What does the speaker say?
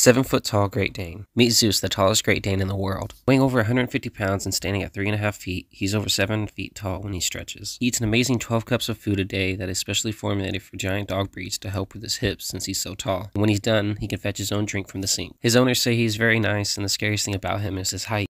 Seven foot tall Great Dane. Meet Zeus, the tallest Great Dane in the world. Weighing over 150 pounds and standing at three and a half feet, he's over seven feet tall when he stretches. He eats an amazing 12 cups of food a day that is specially formulated for giant dog breeds to help with his hips since he's so tall. And when he's done, he can fetch his own drink from the sink. His owners say he's very nice, and the scariest thing about him is his height.